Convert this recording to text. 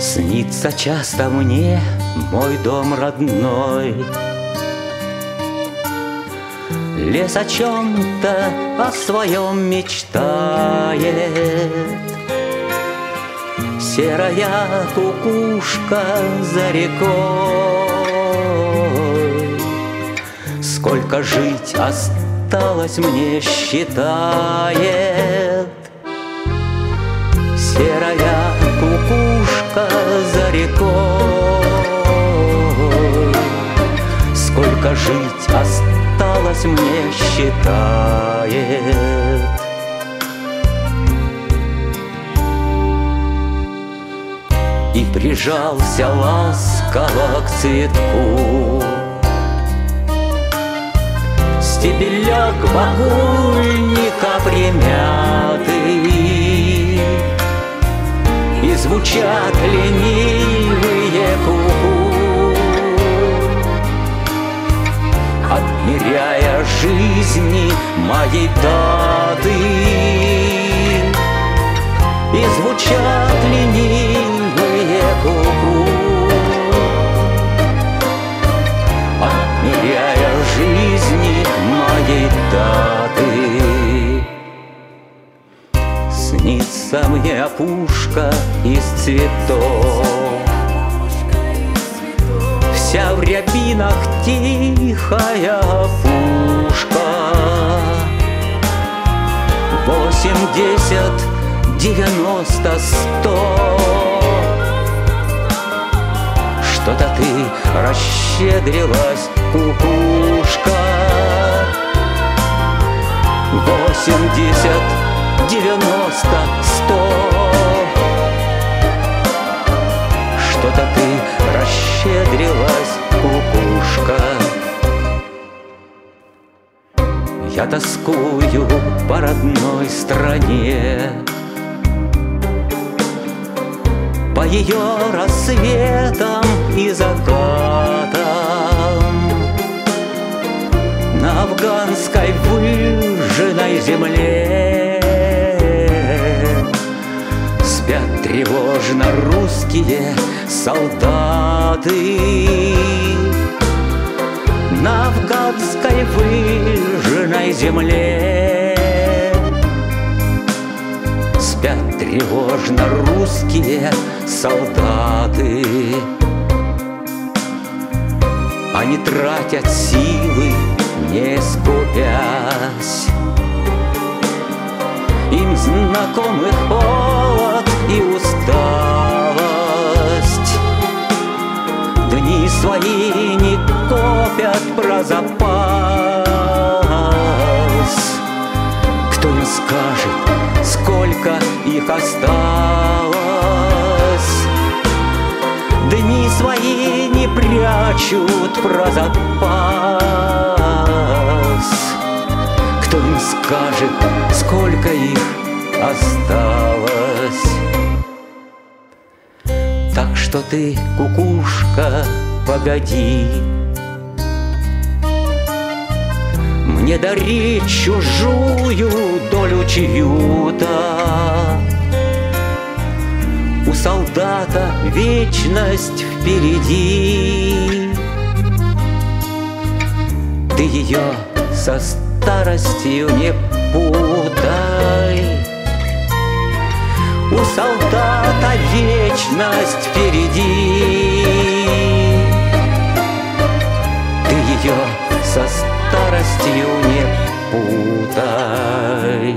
Снится часто мне мой дом родной. Лес о чем-то о своем мечтает. Серая кукушка за рекой. Сколько жить осталось мне считает. Серая кукушка за рекой. Сколько жить осталось мне считает. И прижался ласково к цветку. Стебелек багульника примятый звучат ленивые Снится мне опушка из цветов. Вся в рябинах тихая пушка. Восемьдесят, девяносто, сто. Что-то ты расщедрилась, кукушка. Восемьдесят, девяносто, сто Что-то ты расщедрилась, кукушка. Я тоскую по родной стране. По ее рассветам и закатам. На афганской выжженной земле тревожно русские солдаты. На афганской выжженной земле Спят тревожно русские солдаты. Они тратят силы, не скупясь Им знакомы холод и усталость. Дни свои не копят про запас. Кто им скажет, сколько их осталось? Дни свои не прячут про запас что ты, кукушка, погоди. Мне дари чужую долю чью-то. У солдата вечность впереди. Ты ее со старостью не путай У солдата вечность впереди. Ты ее со старостью не путай